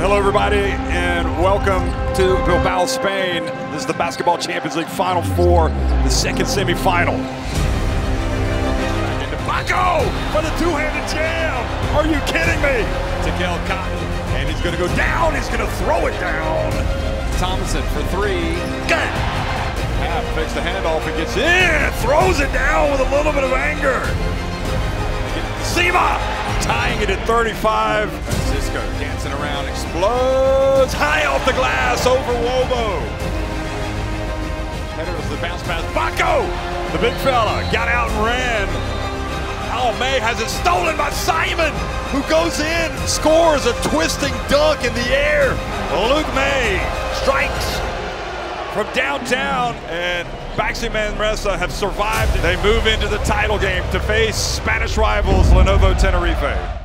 Hello, everybody, and welcome to Bilbao, Spain. This is the Basketball Champions League Final Four, the second semifinal. Into Baco for the two-handed jam. Are you kidding me? To Kel Cotton, and he's going to go down. He's going to throw it down. Thompson for three. Good. Half fakes the handoff and gets in. Throws it down with a little bit of anger. Sima tying it at 35. Francisco dancing around, Explodes high off the glass over Wobo. Header was the bounce pass. Baco, the big fella, got out and ran. Al May has it stolen by Simon, who goes in, scores a twisting dunk in the air. Luke May strikes from downtown, and Baxi Manresa have survived. They move into the title game to face Spanish rivals Lenovo Tenerife.